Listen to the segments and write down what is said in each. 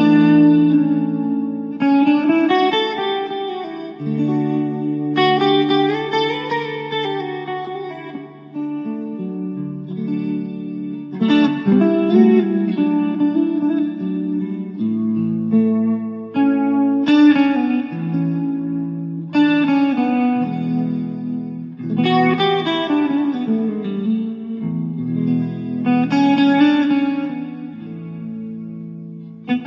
Música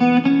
Mm-hmm.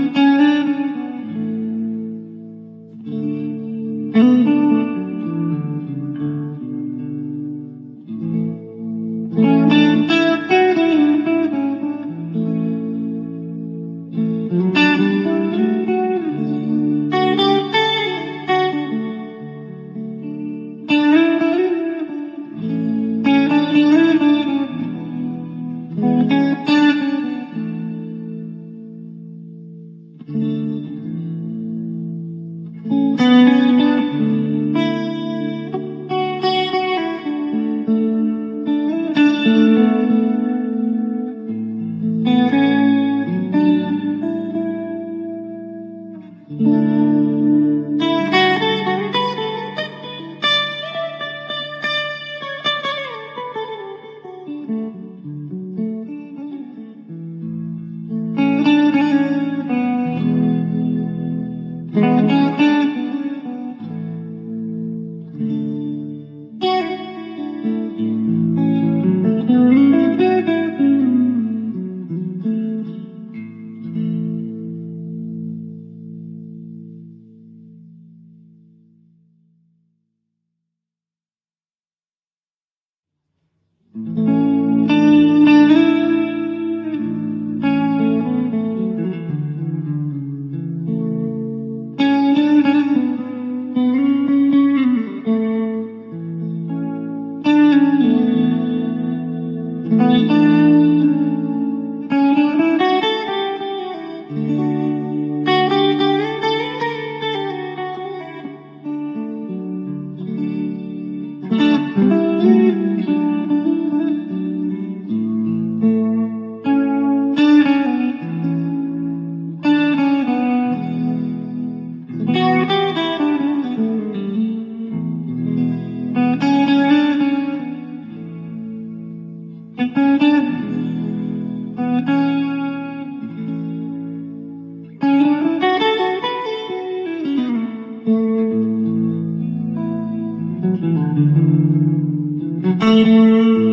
Música